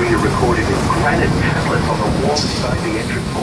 read a recording of granite tablets on the wall beside the entrance.